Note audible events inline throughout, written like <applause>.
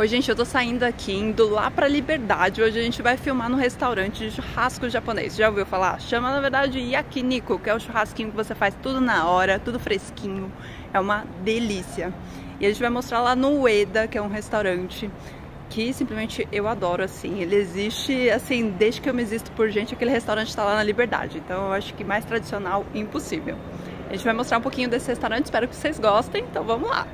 Oi, gente, eu tô saindo aqui, indo lá pra Liberdade. Hoje a gente vai filmar no restaurante de churrasco japonês. Já ouviu falar? Chama, na verdade, yakiniku, que é o churrasquinho que você faz tudo na hora, tudo fresquinho. É uma delícia. E a gente vai mostrar lá no Ueda, que é um restaurante que simplesmente eu adoro, assim. Ele existe, assim, desde que eu me existo por gente, aquele restaurante tá lá na Liberdade. Então eu acho que mais tradicional, impossível. A gente vai mostrar um pouquinho desse restaurante, espero que vocês gostem, então vamos lá.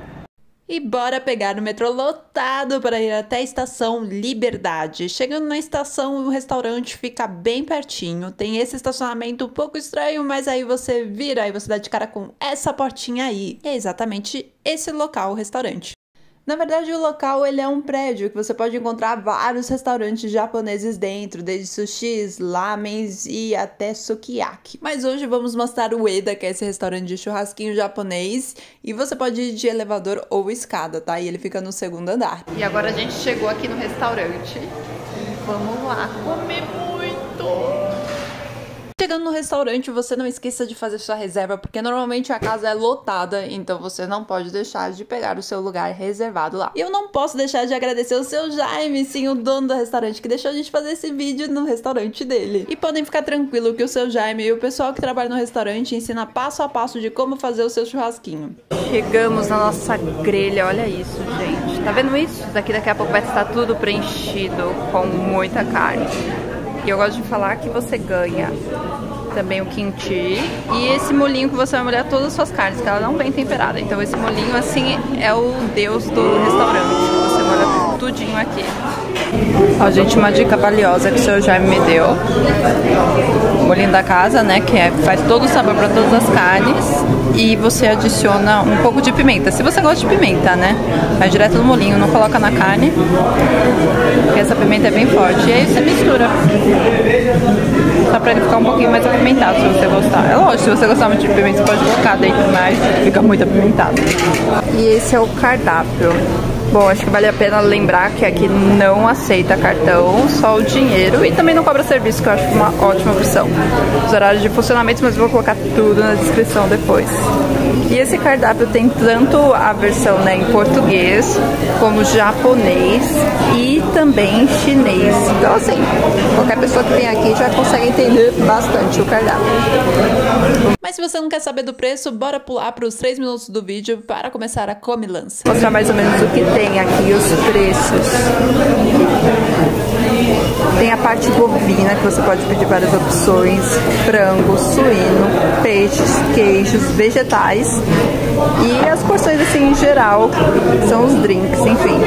E bora pegar o metrô lotado para ir até a estação Liberdade. Chegando na estação, o restaurante fica bem pertinho. Tem esse estacionamento um pouco estranho, mas aí você vira e você dá de cara com essa portinha aí. É exatamente esse local, o restaurante. Na verdade, o local ele é um prédio que você pode encontrar vários restaurantes japoneses dentro, desde sushis, lamens e até sukiyaki. Mas hoje vamos mostrar o Eda, que é esse restaurante de churrasquinho japonês, e você pode ir de elevador ou escada, tá? E ele fica no segundo andar. E agora a gente chegou aqui no restaurante. Vamos lá comer muito! Chegando no restaurante, você não esqueça de fazer sua reserva, porque normalmente a casa é lotada, então você não pode deixar de pegar o seu lugar reservado lá. E eu não posso deixar de agradecer o seu Jaime, sim, o dono do restaurante, que deixou a gente fazer esse vídeo no restaurante dele. E podem ficar tranquilo que o seu Jaime e o pessoal que trabalha no restaurante ensina passo a passo de como fazer o seu churrasquinho. Chegamos na nossa grelha, olha isso, gente. Tá vendo isso? Daqui daqui a pouco vai estar tudo preenchido com muita carne. E eu gosto de falar que você ganha também o kimchi e esse molinho que você vai molhar todas as suas carnes, que ela não vem temperada. Então esse molinho, assim, é o deus do restaurante. Você molha tudinho aqui. Ó, gente, uma dica valiosa que o seu Jaime me deu. Molinho da casa, né, que é, faz todo o sabor para todas as carnes. E você adiciona um pouco de pimenta. Se você gosta de pimenta, né, vai direto no molinho, não coloca na carne. Porque essa pimenta é bem forte. E aí você mistura. Só pra ele ficar um pouquinho mais apimentado, se você gostar. É lógico, se você gostar muito de pimenta, você pode colocar dentro mais, fica muito apimentado. E esse é o cardápio. Bom, acho que vale a pena lembrar que aqui não aceita cartão, só o dinheiro e também não cobra serviço, que eu acho uma ótima opção. Os horários de funcionamento, mas vou colocar tudo na descrição depois. E esse cardápio tem tanto a versão né, em português, como japonês e também chinês. Então assim, qualquer pessoa que vem aqui já consegue entender bastante o cardápio. Mas se você não quer saber do preço, bora pular para os 3 minutos do vídeo para começar a comilança. Vou mostrar mais ou menos o que tem aqui, os preços. Tem a parte bovina, que você pode pedir várias opções: frango, suíno, peixes, queijos, vegetais. E as porções, assim, em geral, são os drinks, enfim.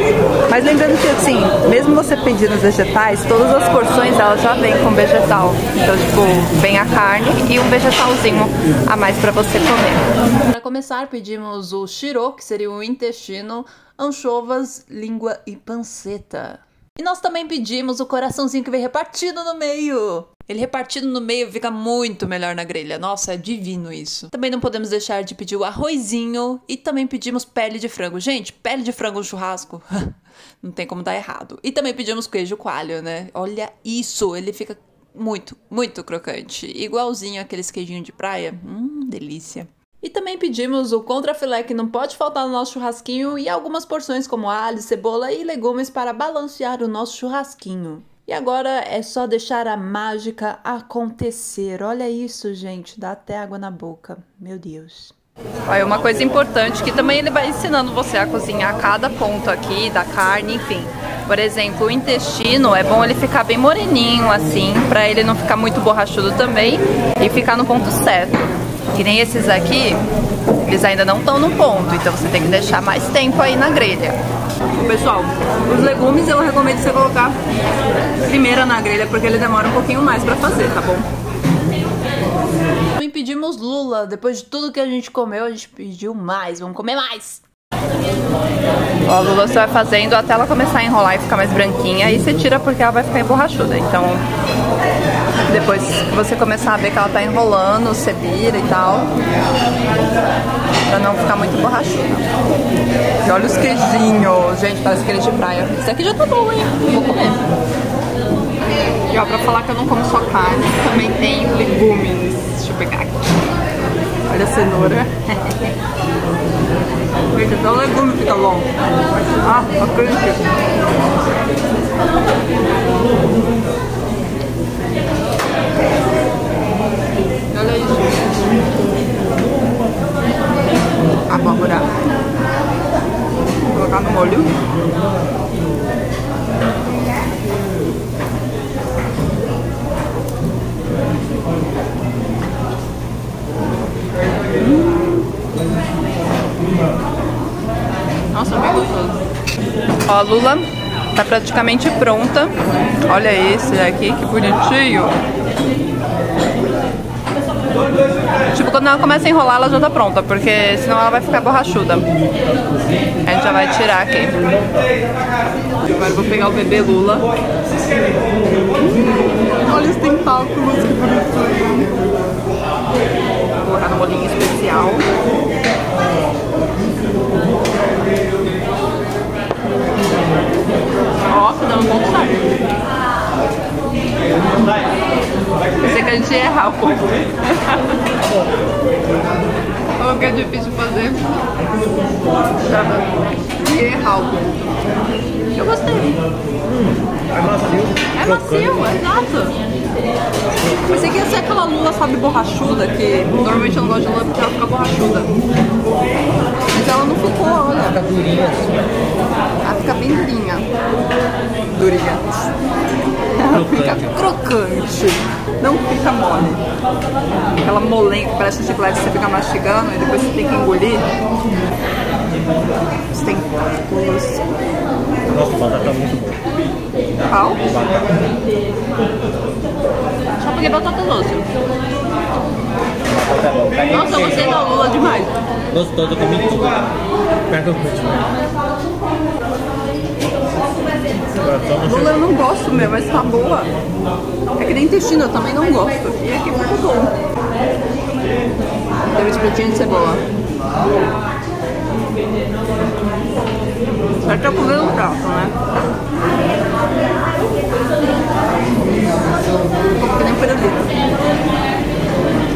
Mas lembrando que, assim, mesmo você pedindo os vegetais, todas as porções elas já vêm com vegetal. Então, tipo, vem a carne e um vegetalzinho a mais para você comer. Para começar, pedimos o shiro, que seria o intestino, anchovas, língua e panceta. E nós também pedimos o coraçãozinho que vem repartido no meio. Ele repartido no meio fica muito melhor na grelha. Nossa, é divino isso. Também não podemos deixar de pedir o arrozinho e também pedimos pele de frango. Gente, pele de frango no churrasco. <laughs> não tem como dar errado. E também pedimos queijo coalho, né? Olha isso, ele fica muito, muito crocante. Igualzinho aqueles queijinhos de praia. Hum, delícia. E também pedimos o contrafilé que não pode faltar no nosso churrasquinho e algumas porções como alho, cebola e legumes para balancear o nosso churrasquinho. E agora é só deixar a mágica acontecer. Olha isso, gente, dá até água na boca. Meu Deus. Olha, uma coisa importante que também ele vai ensinando você a cozinhar cada ponto aqui da carne, enfim. Por exemplo, o intestino é bom ele ficar bem moreninho assim, para ele não ficar muito borrachudo também e ficar no ponto certo. Que nem esses aqui, eles ainda não estão no ponto, então você tem que deixar mais tempo aí na grelha. Pessoal, os legumes eu recomendo você colocar primeiro na grelha, porque ele demora um pouquinho mais pra fazer, tá bom? Também pedimos lula, depois de tudo que a gente comeu, a gente pediu mais, vamos comer mais! a lula você vai fazendo até ela começar a enrolar e ficar mais branquinha, e você tira porque ela vai ficar emborrachuda, então depois você começar a ver que ela tá enrolando, vira e tal. Pra não ficar muito borrachuda. E olha os queijinhos. Gente, parece queijo de praia. Esse aqui já tá bom, hein? Vou comer. E ó, pra falar que eu não como só carne, também tem legumes. Deixa eu pegar aqui. Olha a cenoura. <laughs> Gente, até o legume fica bom. Ah, a crunch. Abóbora. Vou colocar no molho. Nossa, bem gostoso. Ó, a lula tá praticamente pronta. Olha esse aqui, que bonitinho. Tipo, quando ela começa a enrolar, ela já tá pronta, porque senão ela vai ficar borrachuda. A gente já vai tirar aqui. Agora vou pegar o bebê Lula. Olha os tentáculos, que. Vou colocar no molinho especial. Ó, dando bom sabor. Pensei que a gente ia errar um pouco. <laughs> Que é difícil fazer. Ia errar um pouco. Eu gostei. É macio. É macio, exato. Pensei que ia ser aquela lula, sabe, borrachuda, que normalmente eu não gosto de lula porque ela fica borrachuda. Mas ela não ficou, olha. Fica durinha. Ela fica bem durinha. Durinha. Ela fica crocante. Não fica mole. Aquela molenga que parece um chiclete que você fica mastigando e depois você tem que engolir. Os tentáculos. Nossa, o batata tá muito bom. Qual? Batata. Só porque batata doce. Batata é bom. Nossa, gostei da lula demais. Gostoso, eu comi tudo. Pega o no Lula eu não gosto mesmo, mas tá boa. É que nem intestino, eu também não gosto. E aqui ficou bom. Teve espetinho de cebola. Certo é comer um prato, né? Ficou que nem pirulito.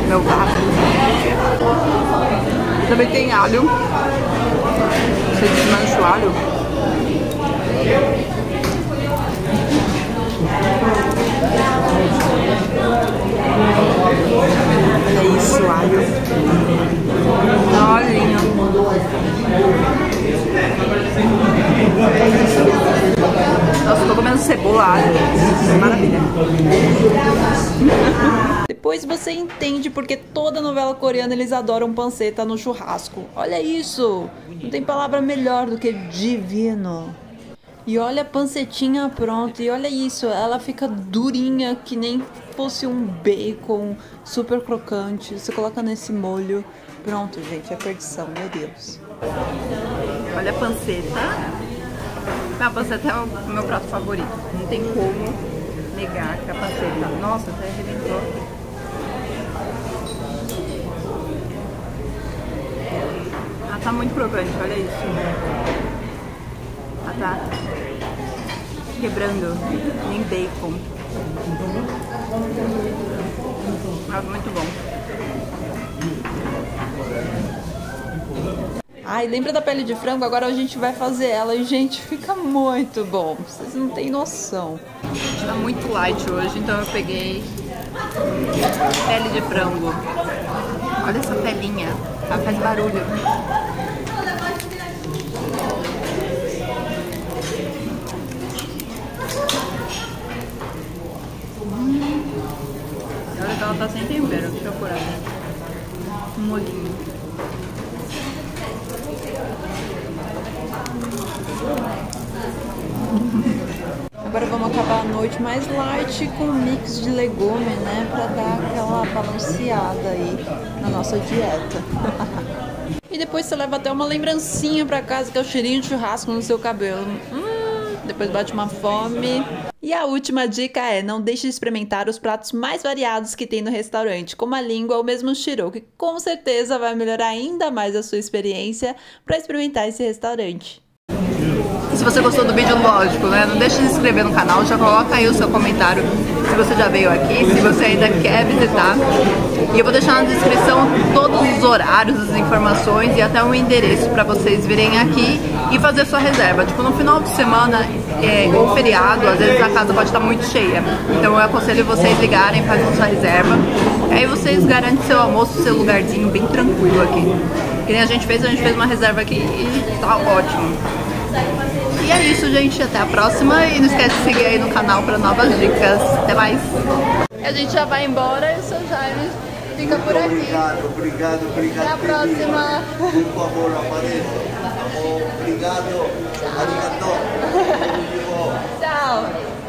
Meu gato. Também tem alho. Você desmancha o alho. Olha isso, alho. Nossa, tô comendo cebola, alho. Maravilha. <laughs> Depois você entende porque toda novela coreana eles adoram panceta no churrasco. Olha isso! Não tem palavra melhor do que divino. E olha a pancetinha pronta. E olha isso, ela fica durinha que nem fosse um bacon super crocante. Você coloca nesse molho. Pronto, gente, é perdição, meu Deus. Olha a panceta. A panceta é o meu prato favorito. Não tem como negar a panceta. Nossa, até arrebentou. Ela tá muito crocante, olha isso. Ela tá quebrando, nem bacon. Mas muito bom. Ai, lembra da pele de frango? Agora a gente vai fazer ela e, gente, fica muito bom. Vocês não têm noção. Tá muito light hoje, então eu peguei pele de frango. Olha essa pelinha, ela faz barulho. Olha que ela tá sem tempero, deixa eu curar. Um molhinho. Agora vamos mais light com um mix de legume, né? Pra dar aquela balanceada aí na nossa dieta. <laughs> e depois você leva até uma lembrancinha pra casa, que é o cheirinho de churrasco no seu cabelo. Hum, depois bate uma fome. E a última dica é: não deixe de experimentar os pratos mais variados que tem no restaurante, como a língua ou mesmo o shiru, que com certeza vai melhorar ainda mais a sua experiência para experimentar esse restaurante. Se você gostou do vídeo, lógico, né? Não deixe de se inscrever no canal, já coloca aí o seu comentário se você já veio aqui, se você ainda quer visitar. E eu vou deixar na descrição todos os horários, as informações e até o endereço para vocês virem aqui e fazer sua reserva. Tipo, no final de semana é, ou feriado, às vezes a casa pode estar muito cheia. Então eu aconselho vocês ligarem, fazem sua reserva. Aí vocês garantem seu almoço, seu lugarzinho bem tranquilo aqui. Que nem a gente fez, a gente fez uma reserva aqui e tá ótimo. E é isso, gente. Até a próxima. E não esquece de seguir aí no canal para novas dicas. Até mais. A gente já vai embora e o seu Jaime fica por aqui. Obrigado, obrigado, obrigado. Até a próxima. Por favor, apareça. Obrigado. Arigato. <laughs> Tchau.